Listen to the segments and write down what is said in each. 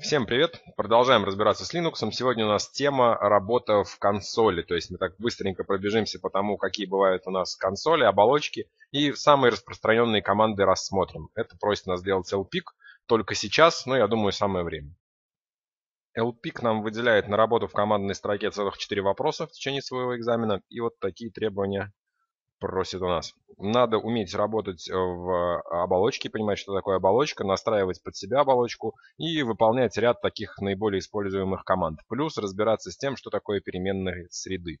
Всем привет! Продолжаем разбираться с Linux. Сегодня у нас тема работа в консоли. То есть мы так быстренько пробежимся по тому, какие бывают у нас консоли, оболочки. И самые распространенные команды рассмотрим. Это просит нас сделать LPIC только сейчас, но я думаю самое время. LPIC нам выделяет на работу в командной строке целых 4 вопроса в течение своего экзамена. И вот такие требования просит у нас. Надо уметь работать э, в оболочке, понимать, что такое оболочка, настраивать под себя оболочку и выполнять ряд таких наиболее используемых команд. Плюс разбираться с тем, что такое переменные среды.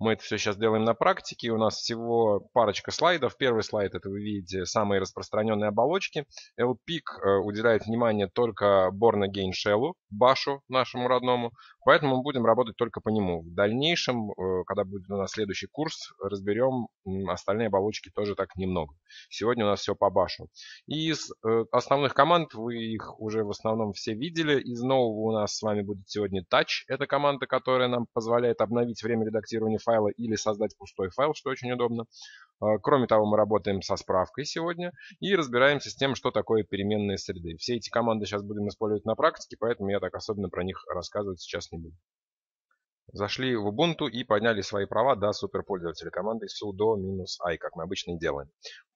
Мы это все сейчас делаем на практике. У нас всего парочка слайдов. Первый слайд, это вы видите самые распространенные оболочки. LPIC э, уделяет внимание только Born Again Shell, башу нашему родному. Поэтому мы будем работать только по нему. В дальнейшем, э, когда будет у нас следующий курс, разберем остальные оболочки тоже так немного. Сегодня у нас все по башу. Из э, основных команд, вы их уже в основном все видели. Из нового у нас с вами будет сегодня Touch. Это команда, которая нам позволяет обновить время редактирования файла или создать пустой файл, что очень удобно. А, кроме того, мы работаем со справкой сегодня и разбираемся с тем, что такое переменные среды. Все эти команды сейчас будем использовать на практике, поэтому я так особенно про них рассказывать сейчас не буду. Зашли в Ubuntu и подняли свои права до суперпользователя командой sudo-i, как мы обычно и делаем.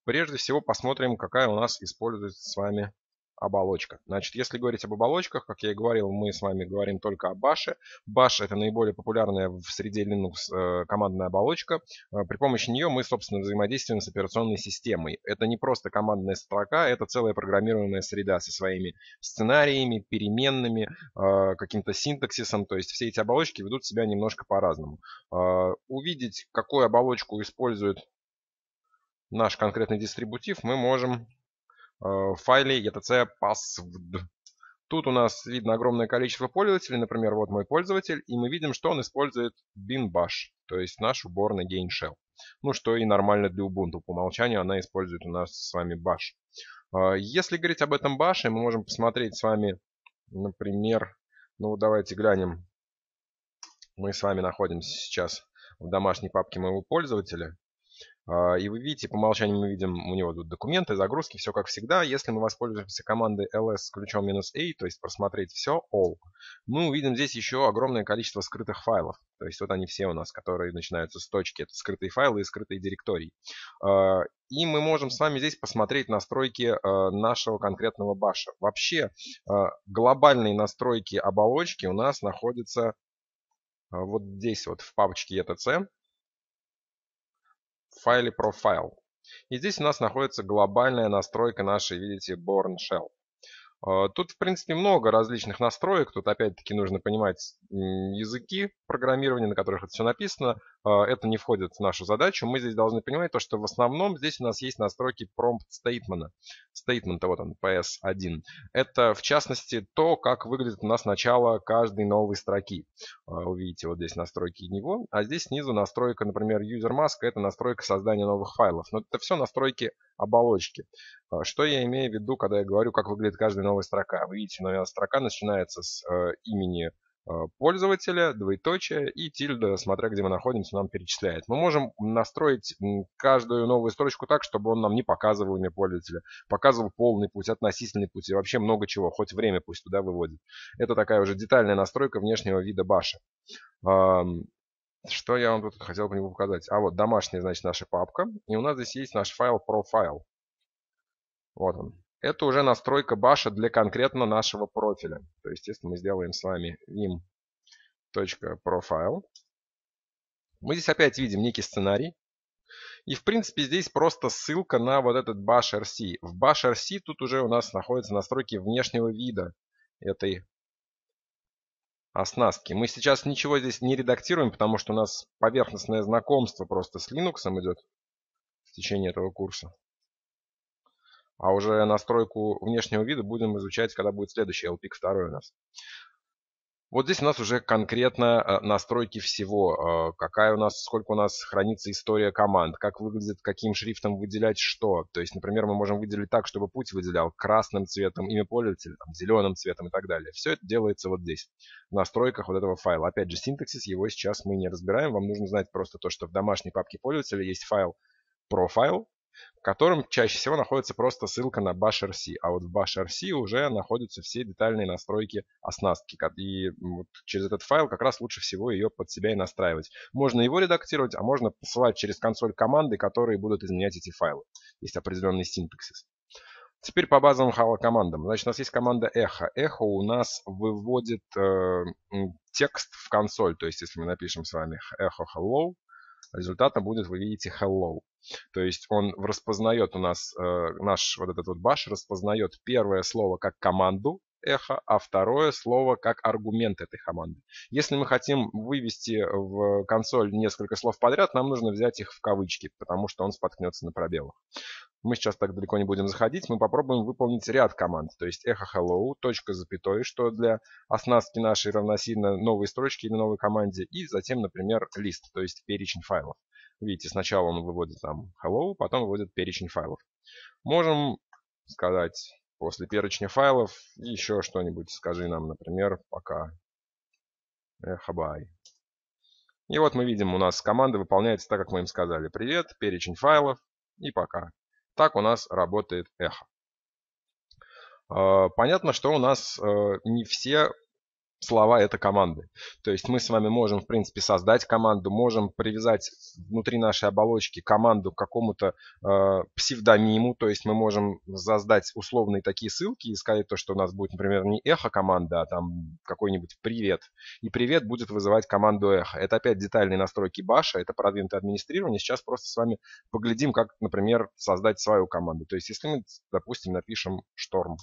Прежде всего посмотрим, какая у нас используется с вами оболочка. Значит, если говорить об оболочках, как я и говорил, мы с вами говорим только о Bash. Bash это наиболее популярная в среде Linux э, командная оболочка. Э, при помощи нее мы, собственно, взаимодействуем с операционной системой. Это не просто командная строка, это целая программируемая среда со своими сценариями, переменными, э, каким-то синтаксисом. То есть все эти оболочки ведут себя немножко по-разному. Увидеть, какую оболочку использует наш конкретный дистрибутив, мы можем в э, файле etc passwd. Тут у нас видно огромное количество пользователей. Например, вот мой пользователь. И мы видим, что он использует binbash, то есть наш уборный gain shell. Ну, что и нормально для Ubuntu. По умолчанию она использует у нас с вами bash. Э, если говорить об этом bash, мы можем посмотреть с вами, например, ну давайте глянем. Мы с вами находимся сейчас в домашней папке моего пользователя. А, и вы видите, по умолчанию мы видим у него тут документы, загрузки, все как всегда. Если мы воспользуемся командой ls с ключом "-a", то есть просмотреть все, all, мы увидим здесь еще огромное количество скрытых файлов. То есть вот они все у нас, которые начинаются с точки. Это скрытые файлы и скрытые директории. А, и мы можем с вами здесь посмотреть настройки а, нашего конкретного баша. Вообще глобальные настройки оболочки у нас находятся вот здесь вот в папочке etc файле Profile. И здесь у нас находится глобальная настройка нашей, видите, Born Shell. А, тут, в принципе, много различных настроек. Тут, опять-таки, нужно понимать языки программирования, на которых это все написано. А, это не входит в нашу задачу. Мы здесь должны понимать то, что в основном здесь у нас есть настройки prompt statement. Statement, вот он, PS1. Это, в частности, то, как выглядит у нас начало каждой новой строки. А, увидите вот здесь настройки него. А здесь снизу настройка, например, user mask. Это настройка создания новых файлов. Но это все настройки оболочки. Что я имею в виду, когда я говорю, как выглядит каждая новая строка? Вы видите, новая строка начинается с э, имени э, пользователя, двоеточие и тильда, смотря где мы находимся, нам перечисляет. Мы можем настроить каждую новую строчку так, чтобы он нам не показывал имя пользователя, показывал полный путь, относительный путь и вообще много чего, хоть время пусть туда выводит. Это такая уже детальная настройка внешнего вида баша. Что я вам тут хотел него показать? А вот домашняя, значит, наша папка. И у нас здесь есть наш файл profile. Вот он. Это уже настройка баша для конкретно нашего профиля. То есть, если мы сделаем с вами vim.profile, мы здесь опять видим некий сценарий. И, в принципе, здесь просто ссылка на вот этот bash RC. В bash RC тут уже у нас находятся настройки внешнего вида этой оснастки. Мы сейчас ничего здесь не редактируем, потому что у нас поверхностное знакомство просто с Linux идет в течение этого курса. А уже настройку внешнего вида будем изучать, когда будет следующий LPIC 2 у нас. Вот здесь у нас уже конкретно э, настройки всего. Э, какая у нас, сколько у нас хранится история команд, как выглядит, каким шрифтом выделять что. То есть, например, мы можем выделить так, чтобы путь выделял красным цветом имя пользователя, там, зеленым цветом и так далее. Все это делается вот здесь, в настройках вот этого файла. Опять же, синтаксис, его сейчас мы не разбираем. Вам нужно знать просто то, что в домашней папке пользователя есть файл profile, в котором чаще всего находится просто ссылка на Bash.rc, а вот в Bash.rc уже находятся все детальные настройки оснастки, и вот через этот файл как раз лучше всего ее под себя и настраивать. Можно его редактировать, а можно посылать через консоль команды, которые будут изменять эти файлы. Есть определенный синтаксис. Теперь по базовым командам. Значит, у нас есть команда echo. Echo у нас выводит э, текст в консоль. То есть, если мы напишем с вами echo hello, результатом будет, вы видите, hello. То есть он распознает у нас, э, наш вот этот вот баш распознает первое слово как команду, эхо, а второе слово как аргумент этой команды. Если мы хотим вывести в консоль несколько слов подряд, нам нужно взять их в кавычки, потому что он споткнется на пробелах. Мы сейчас так далеко не будем заходить, мы попробуем выполнить ряд команд, то есть эхо hello, точка запятой, что для оснастки нашей равносильно новой строчке или новой команде, и затем, например, лист, то есть перечень файлов. Видите, сначала он выводит там hello, потом выводит перечень файлов. Можем сказать после перечня файлов еще что-нибудь скажи нам, например, пока. Эхабай. И вот мы видим, у нас команда выполняется так, как мы им сказали. Привет, перечень файлов и пока. Так у нас работает эхо. А, понятно, что у нас э, не все слова это команды. То есть мы с вами можем, в принципе, создать команду, можем привязать внутри нашей оболочки команду к какому-то э, псевдониму, то есть мы можем создать условные такие ссылки и сказать то, что у нас будет, например, не эхо команда, а там какой-нибудь привет. И привет будет вызывать команду эхо. Это опять детальные настройки баша, это продвинутое администрирование. Сейчас просто с вами поглядим, как, например, создать свою команду. То есть если мы, допустим, напишем шторм,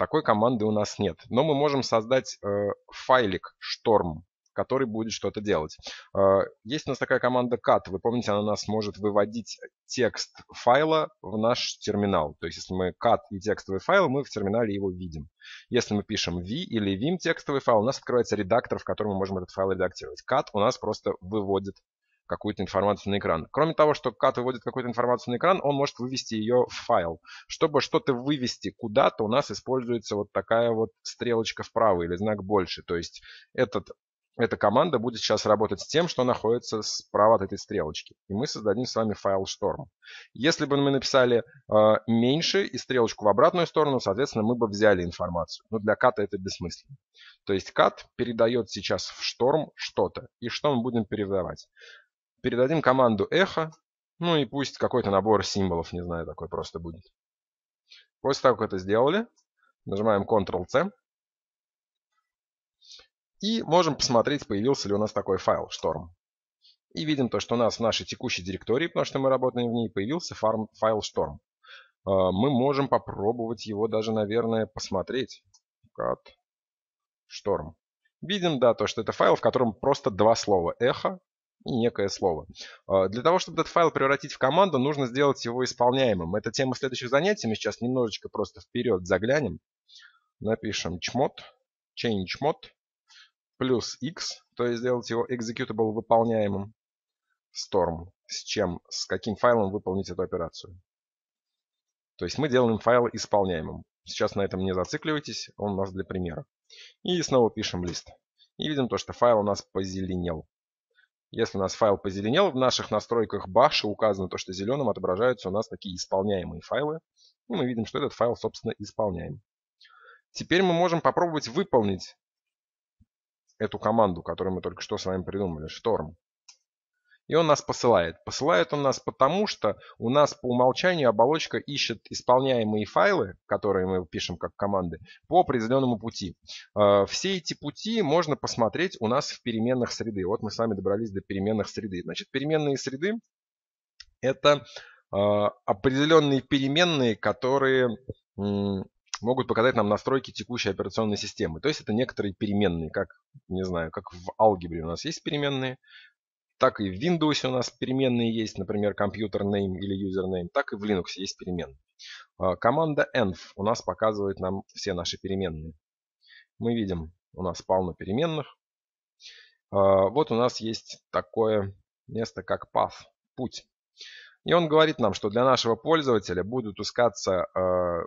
такой команды у нас нет. Но мы можем создать э, файлик Storm, который будет что-то делать. Э, есть у нас такая команда cat. Вы помните, она у нас может выводить текст файла в наш терминал. То есть, если мы cat и текстовый файл, мы в терминале его видим. Если мы пишем v или vim текстовый файл, у нас открывается редактор, в котором мы можем этот файл редактировать. Cat у нас просто выводит какую-то информацию на экран. Кроме того, что кат выводит какую-то информацию на экран, он может вывести ее в файл. Чтобы что-то вывести куда-то, у нас используется вот такая вот стрелочка вправо или знак больше. То есть этот эта команда будет сейчас работать с тем, что находится справа от этой стрелочки. И мы создадим с вами файл Storm. Если бы мы написали э, меньше и стрелочку в обратную сторону, соответственно, мы бы взяли информацию. Но для ката это бессмысленно. То есть кат передает сейчас в Storm что-то. И что мы будем передавать? Передадим команду эхо. Ну и пусть какой-то набор символов, не знаю, такой просто будет. После того, как это сделали, нажимаем Ctrl-C. И можем посмотреть, появился ли у нас такой файл, Storm. И видим то, что у нас в нашей текущей директории, потому что мы работаем в ней, появился файл Storm. А, мы можем попробовать его даже, наверное, посмотреть. Cat Storm. Видим, да, то, что это файл, в котором просто два слова эхо и некое слово. А, для того, чтобы этот файл превратить в команду, нужно сделать его исполняемым. Это тема следующих занятий. Мы сейчас немножечко просто вперед заглянем. Напишем chmod, change mod, плюс x, то есть сделать его executable выполняемым. Storm, с чем, с каким файлом выполнить эту операцию. То есть мы делаем файл исполняемым. Сейчас на этом не зацикливайтесь, он у нас для примера. И снова пишем лист. И видим то, что файл у нас позеленел. Если у нас файл позеленел, в наших настройках Bash указано то, что зеленым отображаются у нас такие исполняемые файлы. И мы видим, что этот файл, собственно, исполняем. Теперь мы можем попробовать выполнить эту команду, которую мы только что с вами придумали, Storm. И он нас посылает. Посылает он нас потому, что у нас по умолчанию оболочка ищет исполняемые файлы, которые мы пишем как команды, по определенному пути. А, все эти пути можно посмотреть у нас в переменных среды. Вот мы с вами добрались до переменных среды. Значит, переменные среды это а, определенные переменные, которые могут показать нам настройки текущей операционной системы. То есть это некоторые переменные, как, не знаю, как в алгебре у нас есть переменные, так и в Windows у нас переменные есть, например, компьютер name или username, так и в Linux есть переменные. А, команда env у нас показывает нам все наши переменные. Мы видим, у нас полно переменных. А, вот у нас есть такое место, как path, путь. И он говорит нам, что для нашего пользователя будут искаться а,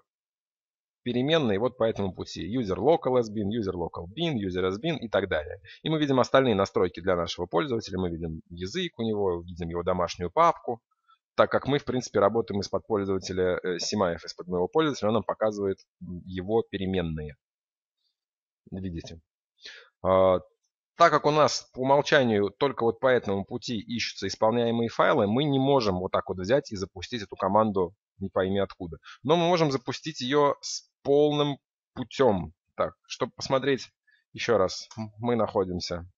переменные вот по этому пути. User local been, user local bin, user been и так далее. И мы видим остальные настройки для нашего пользователя. Мы видим язык у него, видим его домашнюю папку. так как мы, в принципе, работаем из-под пользователя э, Симаев, из-под моего пользователя, он нам показывает его переменные. Видите? А, так как у нас по умолчанию только вот по этому пути ищутся исполняемые файлы, мы не можем вот так вот взять и запустить эту команду не пойми откуда. Но мы можем запустить ее с полным путем. Так, чтобы посмотреть еще раз, мы находимся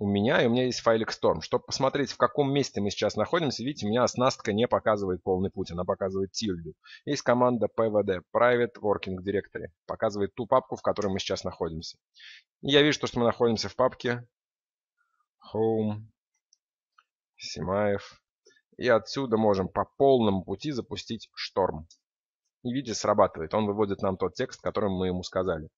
у меня, и у меня есть файлик Storm. Чтобы посмотреть, в каком месте мы сейчас находимся, видите, у меня оснастка не показывает полный путь, она показывает тильду. Есть команда pvd, Private Working Directory, показывает ту папку, в которой мы сейчас находимся. И я вижу, что мы находимся в папке Home, Симаев. И отсюда можем по полному пути запустить Шторм. И видите, срабатывает. Он выводит нам тот текст, который мы ему сказали.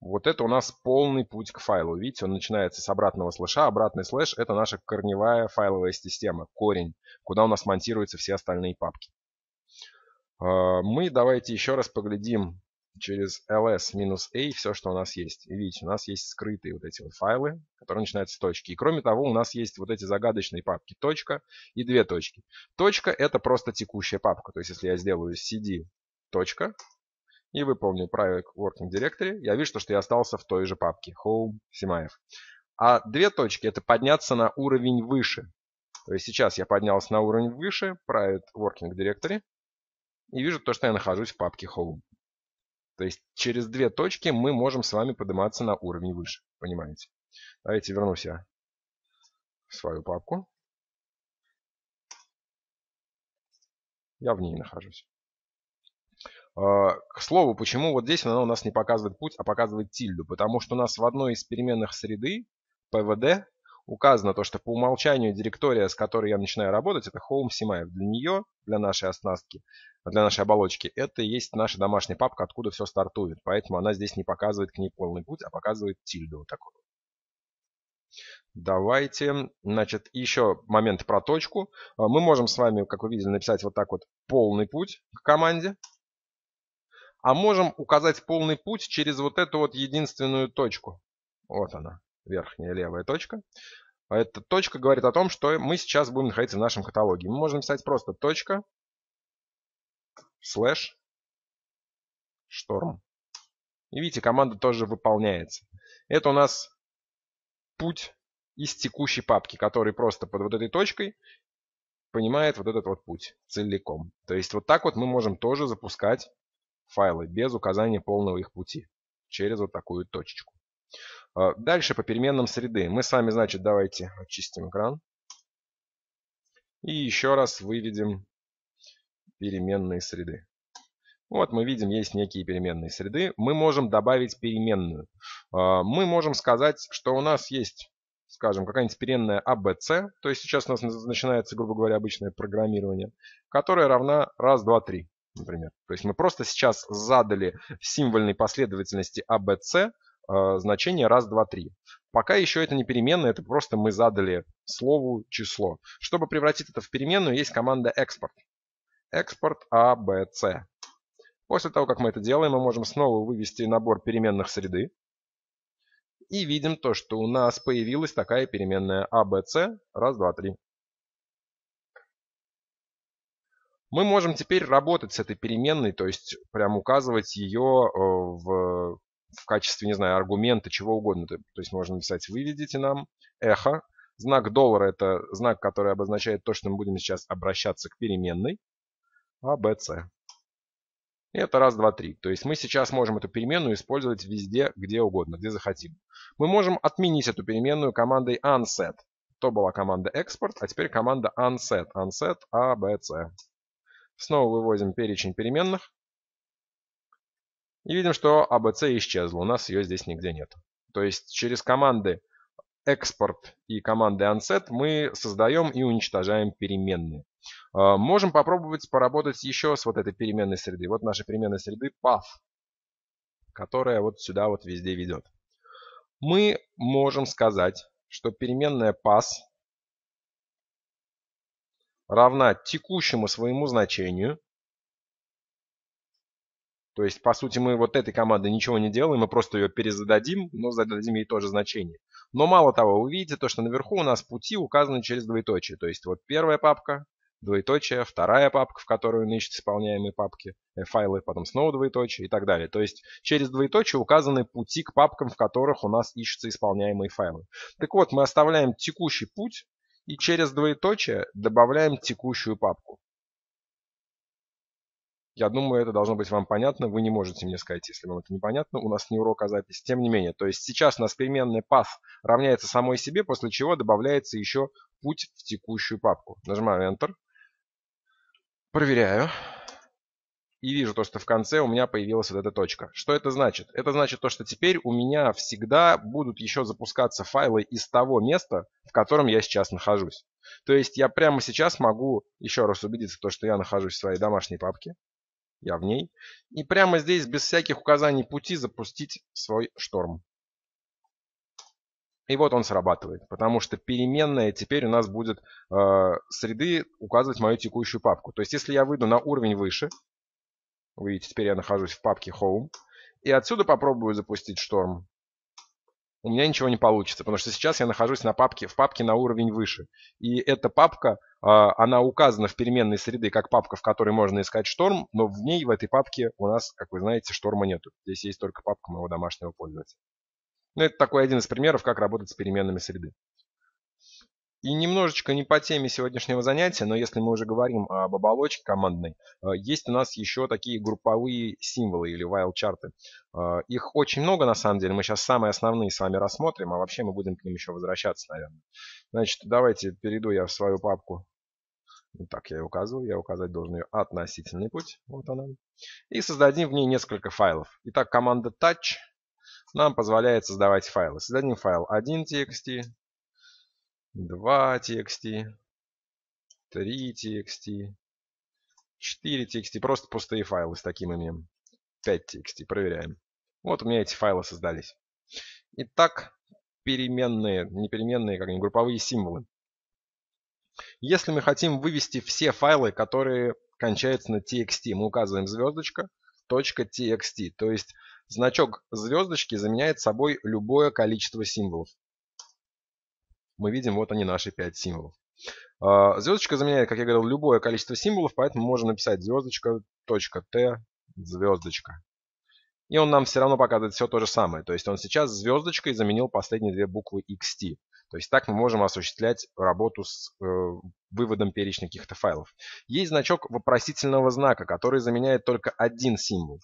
Вот это у нас полный путь к файлу. Видите, он начинается с обратного слэша. Обратный слэш – это наша корневая файловая система, корень, куда у нас монтируются все остальные папки. А, мы давайте еще раз поглядим через ls-a все, что у нас есть. И видите, у нас есть скрытые вот эти вот файлы, которые начинаются с точки. И кроме того, у нас есть вот эти загадочные папки точка и две точки. Точка – это просто текущая папка. То есть, если я сделаю cd точка, и выполню Private Working Directory, я вижу, что я остался в той же папке Home Симаев. А две точки это подняться на уровень выше. То есть сейчас я поднялся на уровень выше, Private Working Directory, и вижу то, что я нахожусь в папке Home. То есть через две точки мы можем с вами подниматься на уровень выше. Понимаете? Давайте вернусь я в свою папку. Я в ней нахожусь. А, к слову, почему вот здесь она у нас не показывает путь, а показывает тильду? Потому что у нас в одной из переменных среды, pvd, указано то, что по умолчанию директория, с которой я начинаю работать, это home CMI. Для нее, для нашей оснастки, для нашей оболочки, это и есть наша домашняя папка, откуда все стартует. Поэтому она здесь не показывает к ней полный путь, а показывает тильду вот такую. Давайте, значит, еще момент про точку. А, мы можем с вами, как вы видели, написать вот так вот полный путь к команде а можем указать полный путь через вот эту вот единственную точку. Вот она, верхняя левая точка. Эта точка говорит о том, что мы сейчас будем находиться в нашем каталоге. Мы можем писать просто точка, слэш, шторм. И видите, команда тоже выполняется. Это у нас путь из текущей папки, который просто под вот этой точкой понимает вот этот вот путь целиком. То есть вот так вот мы можем тоже запускать файлы без указания полного их пути через вот такую точечку. А, дальше по переменным среды. Мы с вами, значит, давайте очистим экран. И еще раз выведем переменные среды. Вот мы видим, есть некие переменные среды. Мы можем добавить переменную. А, мы можем сказать, что у нас есть, скажем, какая-нибудь переменная ABC. То есть сейчас у нас начинается, грубо говоря, обычное программирование, которая равна раз, два, три например. То есть мы просто сейчас задали в символьной последовательности ABC значение раз, два, три. Пока еще это не переменная, это просто мы задали слову число. Чтобы превратить это в переменную, есть команда export. Export ABC. После того, как мы это делаем, мы можем снова вывести набор переменных среды. И видим то, что у нас появилась такая переменная ABC. Раз, два, три. Мы можем теперь работать с этой переменной, то есть прям указывать ее э, в, в качестве, не знаю, аргумента, чего угодно. То есть можно написать «выведите нам эхо». Знак доллара – это знак, который обозначает то, что мы будем сейчас обращаться к переменной. А, Б, С. И это раз, два, три. То есть мы сейчас можем эту переменную использовать везде, где угодно, где захотим. Мы можем отменить эту переменную командой unset. То была команда export, а теперь команда unset. Unset A, B, C. Снова выводим перечень переменных. И видим, что ABC исчезла. У нас ее здесь нигде нет. То есть через команды export и команды unset мы создаем и уничтожаем переменные. А, можем попробовать поработать еще с вот этой переменной среды. Вот наша переменная среды path, которая вот сюда вот везде ведет. Мы можем сказать, что переменная path равна текущему своему значению. То есть, по сути, мы вот этой командой ничего не делаем, мы просто ее перезададим, но зададим ей тоже значение. Но мало того, вы видите то, что наверху у нас пути указаны через двоеточие. То есть, вот первая папка, двоеточие, вторая папка, в которую он ищет исполняемые папки, э, файлы, потом снова двоеточие и так далее. То есть через двоеточие указаны пути к папкам, в которых у нас ищутся исполняемые файлы. Так вот, мы оставляем текущий путь и через двоеточие добавляем текущую папку. Я думаю, это должно быть вам понятно. Вы не можете мне сказать, если вам это непонятно. У нас не урок, а запись. Тем не менее, то есть сейчас у нас переменная path равняется самой себе, после чего добавляется еще путь в текущую папку. Нажимаю Enter. Проверяю. И вижу то, что в конце у меня появилась вот эта точка. Что это значит? Это значит то, что теперь у меня всегда будут еще запускаться файлы из того места, в котором я сейчас нахожусь. То есть я прямо сейчас могу еще раз убедиться, то, что я нахожусь в своей домашней папке я в ней. И прямо здесь, без всяких указаний пути, запустить свой шторм. И вот он срабатывает, потому что переменная теперь у нас будет э, среды указывать мою текущую папку. То есть если я выйду на уровень выше, вы видите, теперь я нахожусь в папке Home, и отсюда попробую запустить шторм, у меня ничего не получится, потому что сейчас я нахожусь на папке, в папке на уровень выше. И эта папка, а, она указана в переменной среды как папка, в которой можно искать шторм, но в ней, в этой папке, у нас, как вы знаете, шторма нету. Здесь есть только папка моего домашнего пользователя. Ну, это такой один из примеров, как работать с переменными среды. И немножечко не по теме сегодняшнего занятия, но если мы уже говорим об оболочке командной, э, есть у нас еще такие групповые символы или while-чарты. Э, их очень много на самом деле, мы сейчас самые основные с вами рассмотрим, а вообще мы будем к ним еще возвращаться, наверное. Значит, давайте перейду я в свою папку. Так, я ее указываю, я указать должен ее относительный путь. Вот она. И создадим в ней несколько файлов. Итак, команда touch нам позволяет создавать файлы. Создадим файл 1.txt, 2 txt, 3 txt, 4 txt, просто пустые файлы с таким именем. 5 txt, проверяем. Вот у меня эти файлы создались. Итак, переменные, не переменные, как они, групповые символы. Если мы хотим вывести все файлы, которые кончаются на txt, мы указываем звездочка, .txt, то есть значок звездочки заменяет собой любое количество символов мы видим, вот они наши 5 символов. А, звездочка заменяет, как я говорил, любое количество символов, поэтому можно написать звездочка, точка Т, звездочка. И он нам все равно показывает все то же самое. То есть он сейчас звездочкой заменил последние две буквы XT. То есть так мы можем осуществлять работу с э, выводом перечня каких-то файлов. Есть значок вопросительного знака, который заменяет только один символ.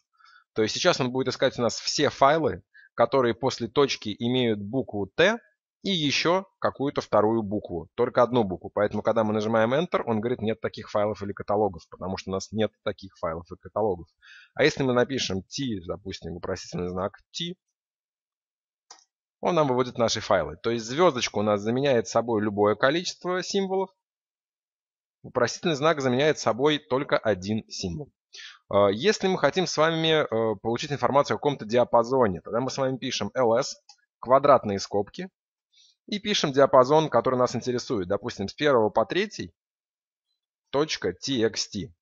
То есть сейчас он будет искать у нас все файлы, которые после точки имеют букву Т, и еще какую-то вторую букву, только одну букву. Поэтому, когда мы нажимаем Enter, он говорит, нет таких файлов или каталогов, потому что у нас нет таких файлов и каталогов. А если мы напишем T, допустим, вопросительный знак T, он нам выводит наши файлы. То есть звездочка у нас заменяет собой любое количество символов, вопросительный знак заменяет собой только один символ. А, если мы хотим с вами э, получить информацию о каком-то диапазоне, тогда мы с вами пишем ls, квадратные скобки, и пишем диапазон, который нас интересует. Допустим, с 1 по 3 точка .txt.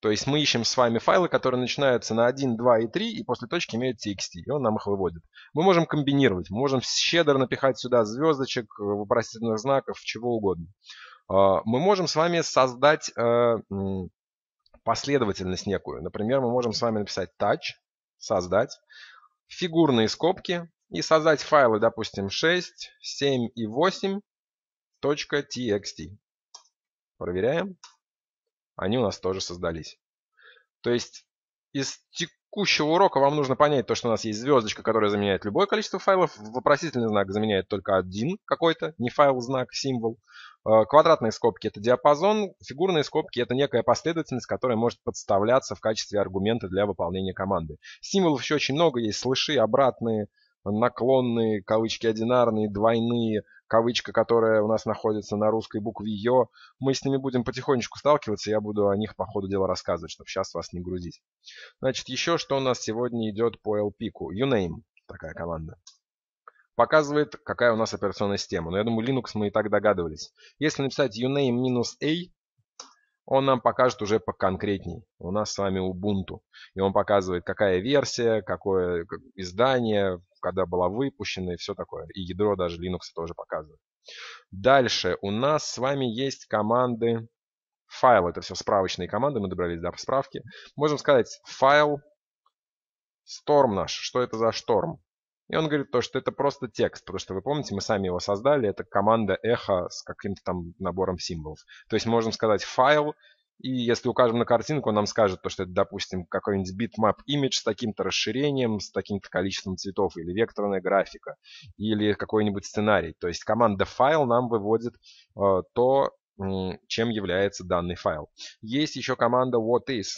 То есть мы ищем с вами файлы, которые начинаются на 1, 2 и 3, и после точки имеют txt, и он нам их выводит. Мы можем комбинировать, мы можем щедро напихать сюда звездочек, э, вопросительных знаков, чего угодно. А, мы можем с вами создать э, последовательность некую. Например, мы можем с вами написать touch, создать, фигурные скобки, и создать файлы, допустим, 6, 7 и 8 .txt. Проверяем. Они у нас тоже создались. То есть из текущего урока вам нужно понять то, что у нас есть звездочка, которая заменяет любое количество файлов. Вопросительный знак заменяет только один какой-то, не файл, знак, символ. Э, квадратные скобки это диапазон, фигурные скобки это некая последовательность, которая может подставляться в качестве аргумента для выполнения команды. Символов еще очень много, есть слыши, обратные, наклонные, кавычки одинарные, двойные, кавычка, которая у нас находится на русской букве Ё. Мы с ними будем потихонечку сталкиваться, я буду о них по ходу дела рассказывать, чтобы сейчас вас не грузить. Значит, еще что у нас сегодня идет по LP. -ку. Uname, такая команда. Показывает, какая у нас операционная система. Но я думаю, Linux мы и так догадывались. Если написать uname-a, он нам покажет уже поконкретней. У нас с вами Ubuntu. И он показывает, какая версия, какое издание, когда была выпущена и все такое. И ядро даже Linux тоже показывает. Дальше у нас с вами есть команды файл. Это все справочные команды, мы добрались до справки. Можем сказать файл storm наш. Что это за шторм? И он говорит то, что это просто текст, потому что вы помните, мы сами его создали, это команда эхо с каким-то там набором символов. То есть можем сказать файл, и если укажем на картинку, нам скажет то, что это, допустим, какой-нибудь bitmap image с таким-то расширением, с таким-то количеством цветов, или векторная графика, или какой-нибудь сценарий. То есть команда файл нам выводит э, то, чем является данный файл. Есть еще команда what is.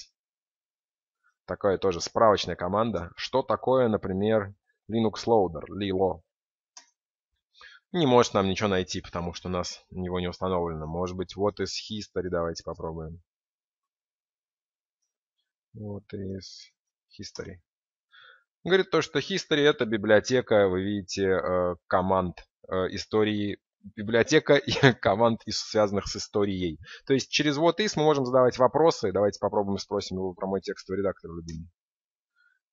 Такая тоже справочная команда. Что такое, например, Linux Loader, Lilo. Не может нам ничего найти, потому что у нас него не установлено. Может быть, вот из history давайте попробуем. Вот из history. Говорит то, что history это библиотека, вы видите, э, команд э, истории библиотека команд, связанных с историей. То есть через вот is мы можем задавать вопросы. Давайте попробуем спросим его про мой текстовый редактор любимый.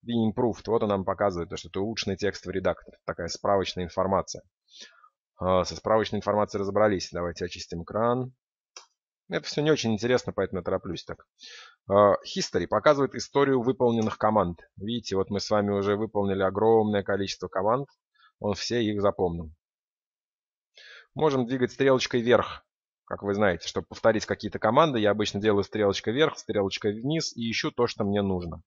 Be improved. Вот он нам показывает, что это улучшенный текстовый редактор. Такая справочная информация. А, со справочной информацией разобрались. Давайте очистим экран. Это все не очень интересно, поэтому я тороплюсь так. А, history показывает историю выполненных команд. Видите, вот мы с вами уже выполнили огромное количество команд. Он все их запомнил. Можем двигать стрелочкой вверх. Как вы знаете, чтобы повторить какие-то команды, я обычно делаю стрелочкой вверх, стрелочкой вниз и ищу то, что мне нужно.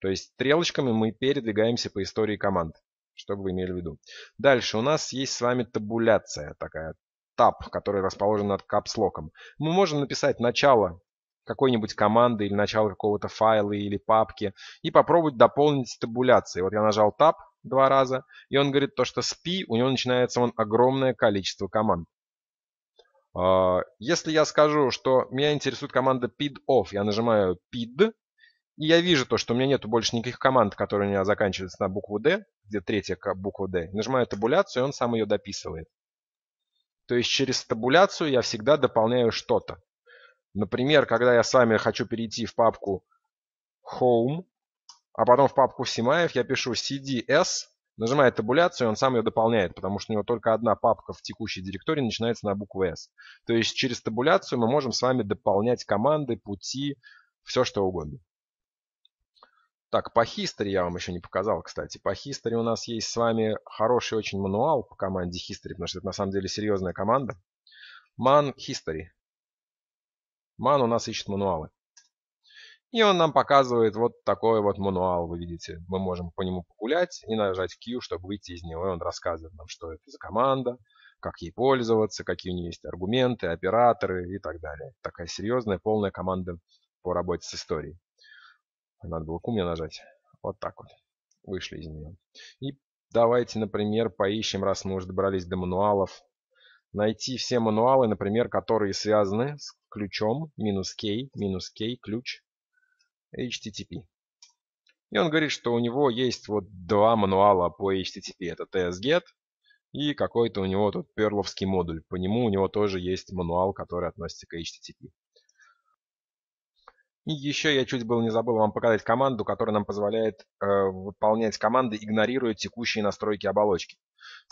То есть стрелочками мы передвигаемся по истории команд, чтобы вы имели в виду. Дальше у нас есть с вами табуляция такая, таб, который расположен над капслоком. Мы можем написать начало какой-нибудь команды или начало какого-то файла или папки и попробовать дополнить табуляцией. Вот я нажал Tab два раза, и он говорит то, что с P у него начинается он огромное количество команд. А, если я скажу, что меня интересует команда PID-OFF, я нажимаю PID, и я вижу то, что у меня нету больше никаких команд, которые у меня заканчиваются на букву D, где третья буква D. Нажимаю табуляцию, и он сам ее дописывает. То есть через табуляцию я всегда дополняю что-то. Например, когда я с вами хочу перейти в папку Home, а потом в папку Симаев я пишу CDS, нажимаю табуляцию, и он сам ее дополняет, потому что у него только одна папка в текущей директории начинается на букву S. То есть через табуляцию мы можем с вами дополнять команды, пути, все что угодно. Так, по History я вам еще не показал, кстати. По History у нас есть с вами хороший очень мануал по команде History, потому что это на самом деле серьезная команда. Man History. Man у нас ищет мануалы. И он нам показывает вот такой вот мануал, вы видите. Мы можем по нему погулять и нажать Q, чтобы выйти из него. И он рассказывает нам, что это за команда, как ей пользоваться, какие у нее есть аргументы, операторы и так далее. Такая серьезная, полная команда по работе с историей. Надо было мне нажать. Вот так вот. Вышли из нее. И давайте, например, поищем, раз мы уже добрались до мануалов. Найти все мануалы, например, которые связаны с ключом минус key, минус key, ключ HTTP. И он говорит, что у него есть вот два мануала по HTTP. Это TSGET и какой-то у него тут перловский модуль. По нему у него тоже есть мануал, который относится к HTTP. И еще я чуть было не забыл вам показать команду, которая нам позволяет э, выполнять команды, игнорируя текущие настройки оболочки.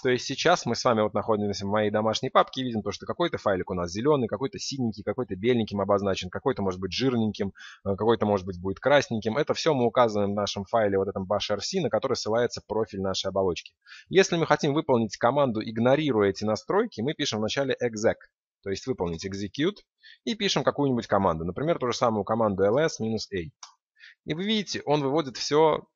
То есть сейчас мы с вами вот находимся в моей домашней папке и видим то, что какой-то файлик у нас зеленый, какой-то синенький, какой-то беленьким обозначен, какой-то может быть жирненьким, э, какой-то может быть будет красненьким. Это все мы указываем в нашем файле, вот этом bashrc, на который ссылается профиль нашей оболочки. Если мы хотим выполнить команду, игнорируя эти настройки, мы пишем вначале exec, то есть выполнить execute, и пишем какую-нибудь команду. Например, ту же самую команду ls-a. И вы видите, он выводит все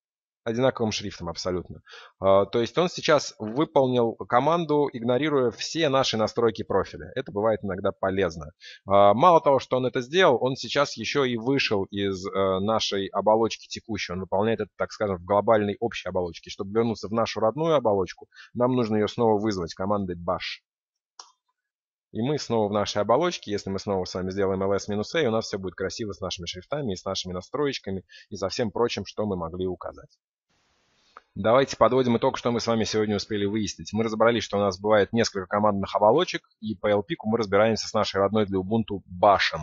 одинаковым шрифтом абсолютно. А, то есть он сейчас выполнил команду, игнорируя все наши настройки профиля. Это бывает иногда полезно. А, мало того, что он это сделал, он сейчас еще и вышел из э, нашей оболочки текущей. Он выполняет это, так скажем, в глобальной общей оболочке. Чтобы вернуться в нашу родную оболочку, нам нужно ее снова вызвать командой bash. И мы снова в нашей оболочке, если мы снова с вами сделаем ls-a, у нас все будет красиво с нашими шрифтами и с нашими настроечками и со всем прочим, что мы могли указать. Давайте подводим итог, что мы с вами сегодня успели выяснить. Мы разобрались, что у нас бывает несколько командных оболочек, и по LP мы разбираемся с нашей родной для Ubuntu Bash.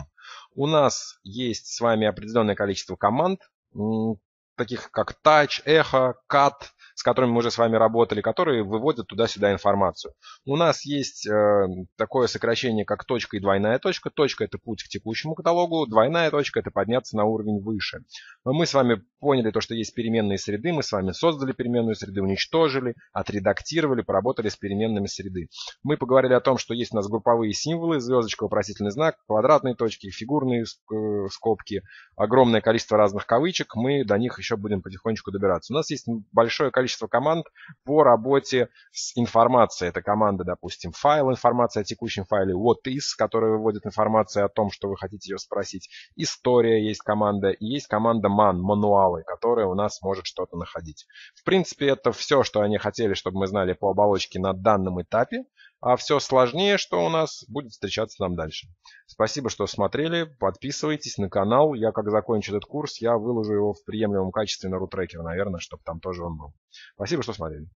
У нас есть с вами определенное количество команд, таких как touch, echo, cut, с которыми мы уже с вами работали, которые выводят туда-сюда информацию. У нас есть э, такое сокращение, как точка и двойная точка. Точка – это путь к текущему каталогу, двойная точка – это подняться на уровень выше. Мы с вами поняли то, что есть переменные среды, мы с вами создали переменную среду, уничтожили, отредактировали, поработали с переменными среды. Мы поговорили о том, что есть у нас групповые символы, звездочка, вопросительный знак, квадратные точки, фигурные э, скобки, огромное количество разных кавычек. Мы до них еще будем потихонечку добираться. У нас есть большое количество команд по работе с информацией. Это команда, допустим, файл, информация о текущем файле, what is, которая выводит информацию о том, что вы хотите ее спросить. История есть команда, и есть команда man, мануалы, которая у нас может что-то находить. В принципе, это все, что они хотели, чтобы мы знали по оболочке на данном этапе. А все сложнее, что у нас, будет встречаться нам дальше. Спасибо, что смотрели. Подписывайтесь на канал. Я как закончу этот курс, я выложу его в приемлемом качестве на рутрекер, наверное, чтобы там тоже он был. Спасибо, что смотрели.